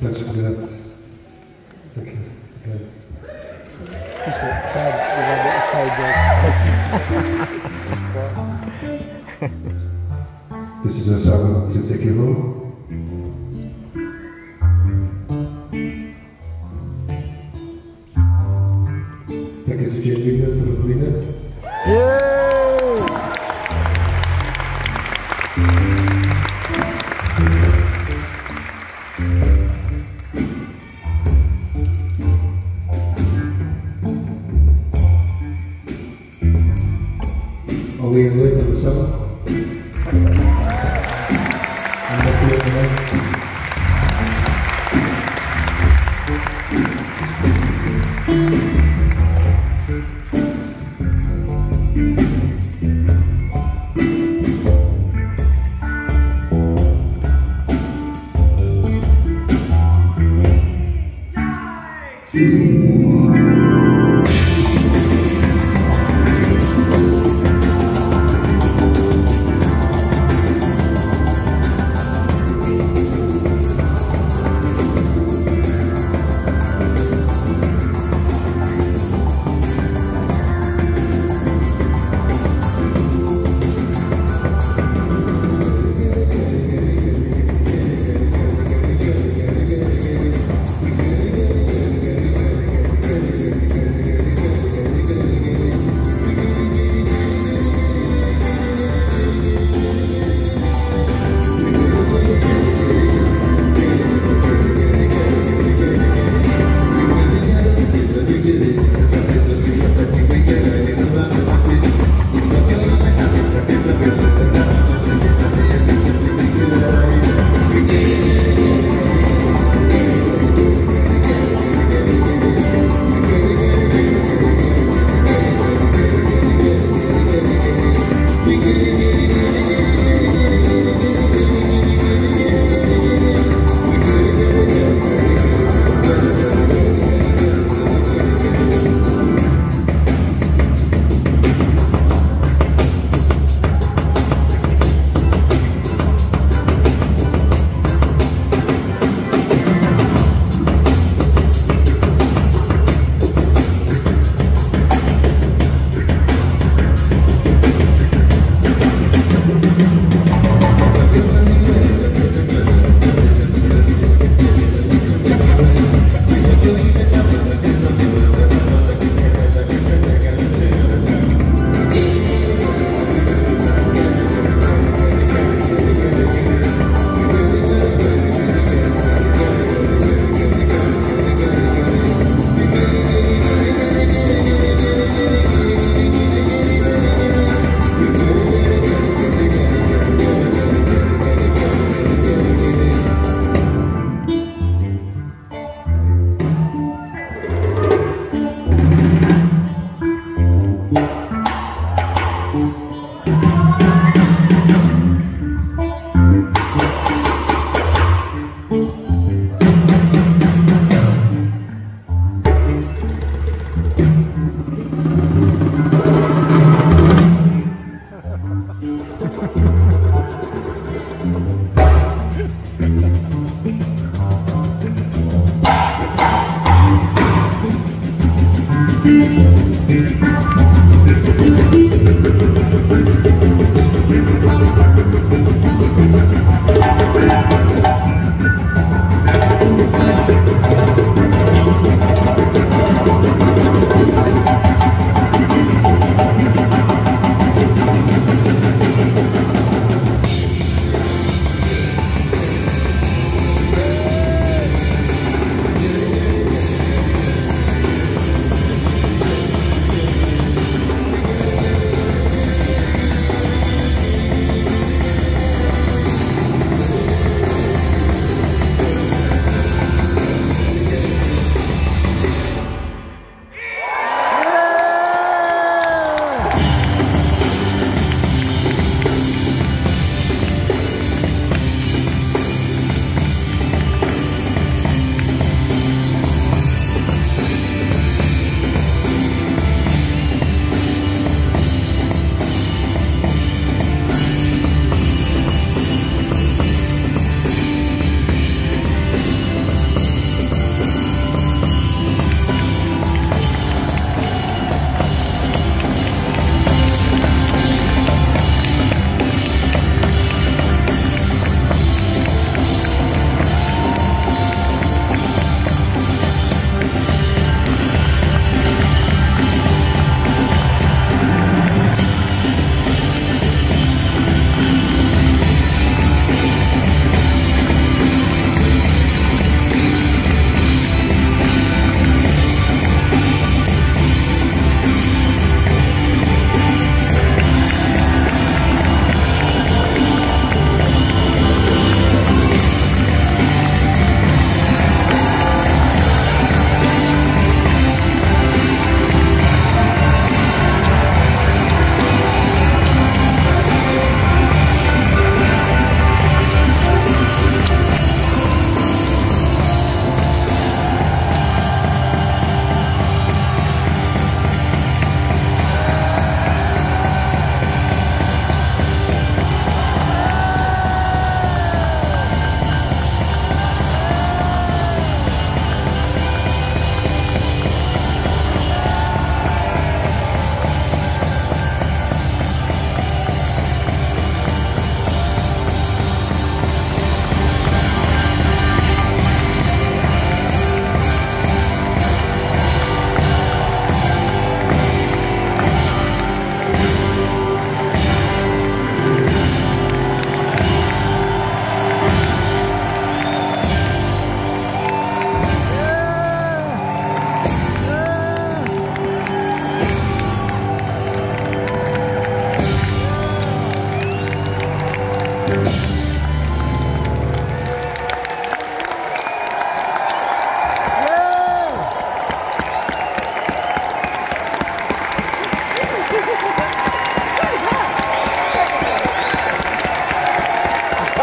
Thanks for that. Thank you. Okay. He's got fed. You know, This is a song to take you home. Thank